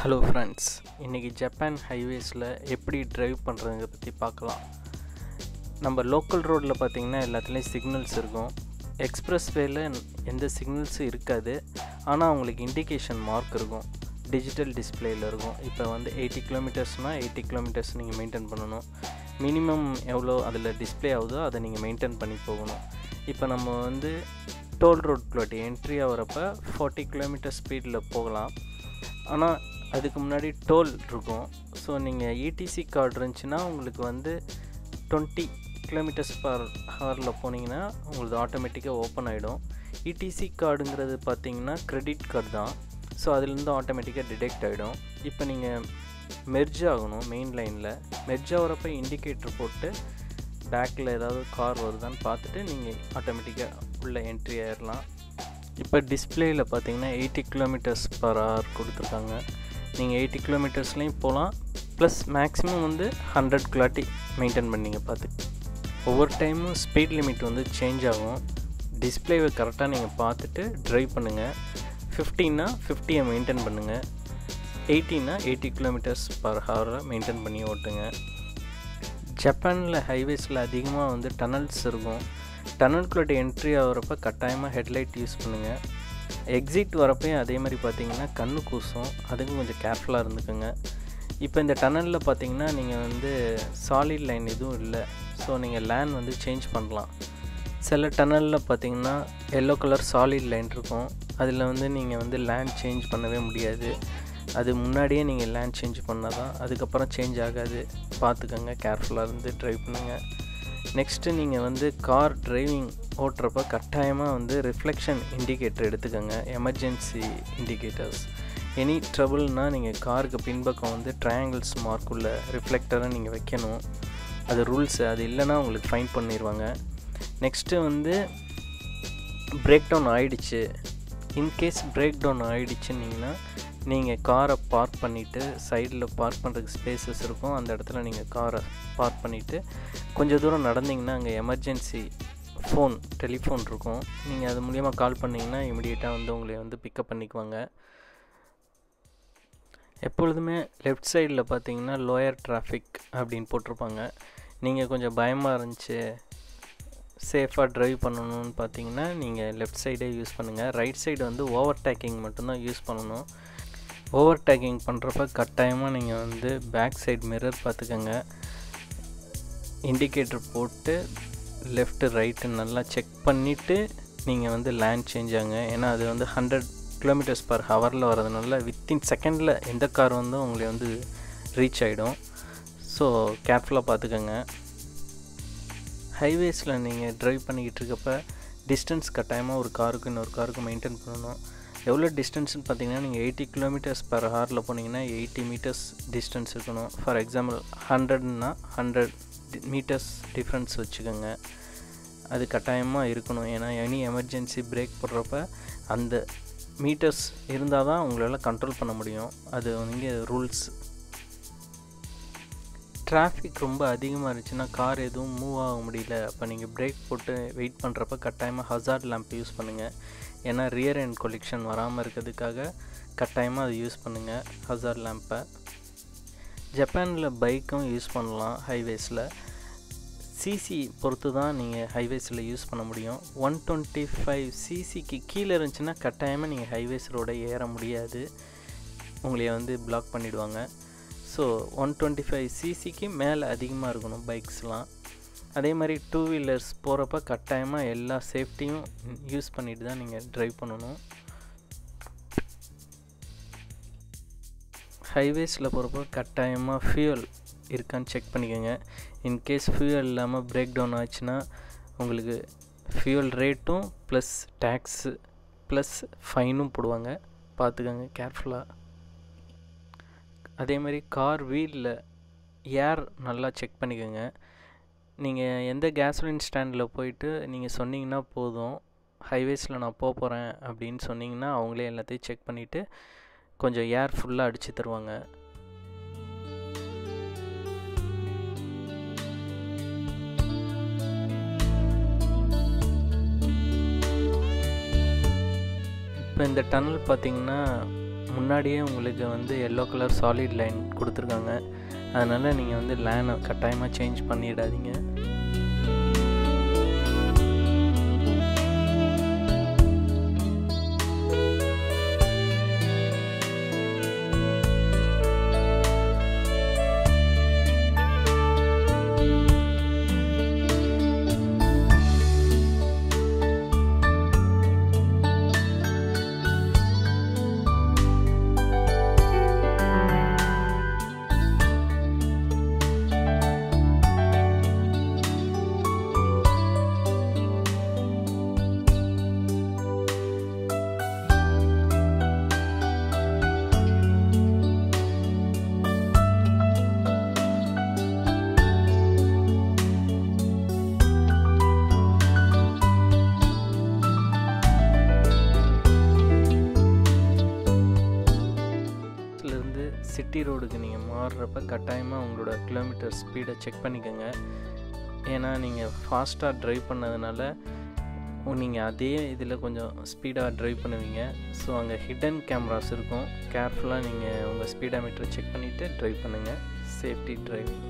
Hello friends இன்றைக்கி Japan ஹைவேஸில் எப்படி ட்ரைவ் பண்ணுறதுங்க பற்றி பார்க்கலாம். நம்ம லோக்கல் ரோட்டில் பார்த்திங்கன்னா எல்லாத்துலேயும் சிக்னல்ஸ் இருக்கும். எக்ஸ்பிரஸ் வேல எந்த சிக்னல்ஸும் இருக்காது. ஆனால் அவங்களுக்கு இண்டிகேஷன் மார்க் இருக்கும். டிஜிட்டல் டிஸ்பிளேயில் இருக்கும். இப்போ வந்து எயிட்டி கிலோமீட்டர்ஸ்னால் எயிட்டி கிலோமீட்டர்ஸ் நீங்கள் மெயின்டைன் பண்ணணும். மினிமம் எவ்வளோ அதில் டிஸ்பிளே ஆகுதோ அதை நீங்கள் மெயின்டைன் பண்ணி போகணும். இப்போ நம்ம வந்து டோல் ரோட் ரோட்குள்ளாட்டி என்ட்ரி ஆகிறப்ப ஃபார்ட்டி கிலோமீட்டர் ஸ்பீடில் போகலாம். ஆனால் அதுக்கு முன்னாடி டோல் இருக்கும். ஸோ நீங்கள் இடிசி கார்டு இருந்துச்சுன்னா உங்களுக்கு வந்து டுவெண்ட்டி கிலோமீட்டர்ஸ் பர் ஹவரில் போனீங்கன்னா உங்களுக்கு ஆட்டோமேட்டிக்காக ஓப்பன் ஆகிடும் இடிசி கார்டுங்கிறது பார்த்தீங்கன்னா க்ரெடிட் கார்டு தான். ஸோ அதுலேருந்து ஆட்டோமேட்டிக்காக டிடெக்ட் ஆகிடும் இப்போ நீங்கள் மெர்ஜ் ஆகணும் மெயின் லைனில் மெர்ஜ் ஆகிறப்ப இண்டிகேட்டர் போட்டு பேக்கில் ஏதாவது கார் வருதான்னு பார்த்துட்டு நீங்கள் ஆட்டோமேட்டிக்காக உள்ளே என்ட்ரி ஆயிடலாம் இப்போ டிஸ்பிளேயில் பார்த்தீங்கன்னா எயிட்டி கிலோமீட்டர்ஸ் பர் ஹவர் கொடுத்துருக்காங்க. நீங்கள் எயிட்டி கிலோமீட்டர்ஸ்லேயும் போகலாம் ப்ளஸ் மேக்ஸிமம் வந்து ஹண்ட்ரட் குலாட்டி மெயின்டைன் பண்ணிங்க பார்த்து. ஒவ்வொரு டைமும் ஸ்பீட் லிமிட் வந்து சேஞ்ச் ஆகும். டிஸ்பிளேவை கரெக்டாக நீங்கள் பார்த்துட்டு ட்ரைவ் பண்ணுங்கள் ஃபிஃப்டின்னா ஃபிஃப்டியை மெயின்டைன் பண்ணுங்கள் எயிட்டின்னா எயிட்டி கிலோமீட்டர்ஸ் பர் ஹவரை மெயின்டைன் பண்ணி ஓட்டுங்க. ஜப்பானில் ஹைவேஸில் அதிகமாக வந்து டனல்ஸ் இருக்கும். டனல்குள்ளே என்ட்ரி ஆகிறப்ப கட்டாயமாக ஹெட்லைட் யூஸ் பண்ணுங்கள் எக்ஸிட் வரப்பையும் அதே மாதிரி பார்த்தீங்கன்னா கண்ணு கூசும். அதுக்கும் கொஞ்சம் கேர்ஃபுல்லாக இருந்துக்குங்க. இப்போ இந்த டனலில் பார்த்தீங்கன்னா நீங்கள் வந்து சாலிட் லைன் எதுவும் இல்லை. ஸோ நீங்கள் லேன் வந்து சேஞ்ச் பண்ணலாம். சில டனலில் பார்த்தீங்கன்னா எல்லோ கலர் சாலிட் லைன் இருக்கும். அதில் வந்து நீங்கள் வந்து லேண்ட் சேஞ்ச் பண்ணவே முடியாது. அது முன்னாடியே நீங்கள் லேண்ட் சேஞ்ச் பண்ணால் தான் அதுக்கப்புறம் சேஞ்ச் ஆகாது. பார்த்துக்கோங்க கேர்ஃபுல்லாக இருந்து ட்ரைவ் பண்ணுங்கள் நெக்ஸ்ட்டு நீங்கள் வந்து கார் டிரைவிங் ஓட்டுறப்ப கட்டாயமாக வந்து ரிஃப்ளெக்ஷன் இண்டிகேட்டர் எடுத்துக்கோங்க. எமர்ஜென்சி இண்டிகேட்டர்ஸ் எனி ட்ரபுள்னால் நீங்கள் காருக்கு பின்பக்கம் வந்து ட்ரையாங்கிள்ஸ் மார்க் உள்ள ரிஃப்ளெக்டரை நீங்கள் வைக்கணும். அது ரூல்ஸு அது இல்லைன்னா உங்களுக்கு ஃபைன் பண்ணிடுவாங்க நெக்ஸ்ட்டு வந்து பிரேக் டவுன் ஆகிடுச்சு இன்கேஸ் பிரேக் டவுன் ஆகிடுச்சுன்னிங்கன்னா நீங்கள் காரை பார்க் பண்ணிவிட்டு சைடில் பார்க் பண்ணுறதுக்கு ஸ்பேசஸ் இருக்கும். அந்த இடத்துல நீங்கள் காரை பார்க் பண்ணிவிட்டு கொஞ்சம் தூரம் நடந்தீங்கன்னா அங்கே எமர்ஜென்சி ஃபோன் டெலிஃபோன் இருக்கும். நீங்கள் அது மூலியமாக கால் பண்ணிங்கன்னா இமிடியேட்டாக வந்து உங்களை வந்து பிக்கப் பண்ணிக்குவாங்க. எப்பொழுதுமே லெஃப்ட் சைடில் பார்த்தீங்கன்னா லோயர் டிராஃபிக் அப்படின்னு போட்டிருப்பாங்க. நீங்கள் கொஞ்சம் பயமாக இருந்துச்சு சேஃபாக ட்ரைவ் பண்ணணும்னு பார்த்தீங்கன்னா நீங்கள் லெஃப்ட் சைடே யூஸ் பண்ணுங்கள் ரைட் சைடு வந்து ஓவர் டேக்கிங் மட்டும்தான் யூஸ் பண்ணணும். ஓவர் டேக்கிங் பண்ணுறப்ப கட்டாயமாக நீங்கள் வந்து பேக் சைட் மிரர் பார்த்துக்கோங்க. இண்டிகேட்டர் போட்டு லெஃப்ட்டு ரைட்டு நல்லா செக் பண்ணிவிட்டு நீங்கள் வந்து லேண்ட் சேஞ்ச் ஆகுங்க ஏன்னா அது வந்து ஹண்ட்ரட் கிலோமீட்டர்ஸ் பர் ஹவரில் வரதுனால வித்தின் செகண்டில் எந்த கார் வந்து உங்களை வந்து ரீச் ஆகிடும் ஸோ கேர்ஃபுல்லாக பார்த்துக்கோங்க. ஹைவேஸில் நீங்கள் ட்ரைவ் பண்ணிக்கிட்டு இருக்கப்ப டிஸ்டன்ஸ் கட்டாயமாக ஒரு காருக்கு இன்னொரு காருக்கு மெயின்டைன் பண்ணணும். எவ்வளோ டிஸ்டன்ஸ்னு பார்த்தீங்கன்னா நீங்கள் எயிட்டி கிலோமீட்டர்ஸ் பர் ஹாரில் போனீங்கன்னா எயிட்டி மீட்டர்ஸ் டிஸ்டன்ஸ் இருக்கணும். ஃபார் எக்ஸாம்பிள் ஹண்ட்ரட்னா ஹண்ட்ரட் மீட்டர்ஸ் டிஃப்ரென்ஸ் வச்சுக்கோங்க. அது கட்டாயமாக இருக்கணும். ஏன்னா எனி எமர்ஜென்சி பிரேக் போடுறப்ப அந்த மீட்டர்ஸ் இருந்தால் தான் உங்களால் கண்ட்ரோல் பண்ண முடியும். அது வந்து ரூல்ஸ் டிராஃபிக் ரொம்ப அதிகமாக இருந்துச்சுன்னா கார் எதுவும் மூவ் ஆக முடியல. அப்போ நீங்கள் பிரேக் போட்டு வெயிட் பண்ணுறப்ப கட்டாயமாக ஹசார்ட் லேம்ப் யூஸ் பண்ணுங்கள் ஏன்னா ரியர் அண்ட் கொலிக்ஷன் வராமல் இருக்கிறதுக்காக கட்டாயமாக அதை யூஸ் பண்ணுங்கள் ஹசார்ட் லேம்பை ஜப்பானில் பைக்கும் யூஸ் பண்ணலாம் ஹைவேஸில் சிசி பொறுத்து தான் நீங்கள் ஹைவேஸில் யூஸ் பண்ண முடியும். ஒன் டுவெண்ட்டி ஃபைவ் சிசிக்கு கீழே இருந்துச்சுன்னா கட்டாயமாக நீங்கள் ஹைவேஸ் ரோடை ஏற முடியாது. உங்களைய வந்து பிளாக் பண்ணிவிடுவாங்க ஸோ ஒன் டுவெண்ட்டி ஃபைவ் சிசிக்கு மேலே அதிகமாக இருக்கணும் பைக்ஸ்லாம் அதே மாதிரி டூ வீலர்ஸ் போகிறப்ப கட்டாயமாக எல்லா சேஃப்டியும் யூஸ் பண்ணிட்டு தான் நீங்கள் ட்ரைவ் பண்ணணும். ஹைவேஸில் போகிறப்போ கட்டாயமாக ஃபியூல் இருக்கான்னு செக் பண்ணிக்கோங்க. இன்கேஸ் ஃபியூல் இல்லாமல் பிரேக் டவுன் ஆச்சுன்னா உங்களுக்கு ஃபியூல் ரேட்டும் ப்ளஸ் டேக்ஸு ப்ளஸ் ஃபைனும் போடுவாங்க. பார்த்துக்கோங்க கேர்ஃபுல்லாக அதே மாதிரி கார் வீலில் ஏர் நல்லா செக் பண்ணிக்கோங்க. நீங்கள் எந்த கேஸ்லின் ஸ்டாண்டில் போயிட்டு நீங்கள் சொன்னீங்கன்னா போதும். ஹைவேஸில் நான் போக போகிறேன் அப்படின்னு சொன்னீங்கன்னா அவங்களே எல்லாத்தையும் செக் பண்ணிவிட்டு கொஞ்சம் ஏர் ஃபுல்லாக அடித்து தருவாங்க. இப்போ இந்த டனல் பார்த்திங்கன்னா முன்னாடியே உங்களுக்கு வந்து எல்லோ கலர் சாலிட் லைன் கொடுத்துருக்காங்க. அதனால் நீங்கள் வந்து லேனை கட்டாயமாக சேஞ்ச் பண்ணிடாதீங்க. thank you நீங்கள் மாறுறப்ப கட்டாயமாக உங்களோட கிலோமீட்டர் ஸ்பீடை செக் பண்ணிக்கோங்க. ஏன்னா நீங்கள் ஃபாஸ்ட்டாக ட்ரைவ் பண்ணதுனால நீங்கள் அதே இதில் கொஞ்சம் ஸ்பீடாக ட்ரைவ் பண்ணுவீங்க. ஸோ அங்கே ஹிடன் கேமராஸ் இருக்கும். கேர்ஃபுல்லாக நீங்கள் உங்கள் ஸ்பீடாமீட்டரை செக் பண்ணிவிட்டு ட்ரைவ் பண்ணுங்கள் சேஃப்டி ட்ரைவிங்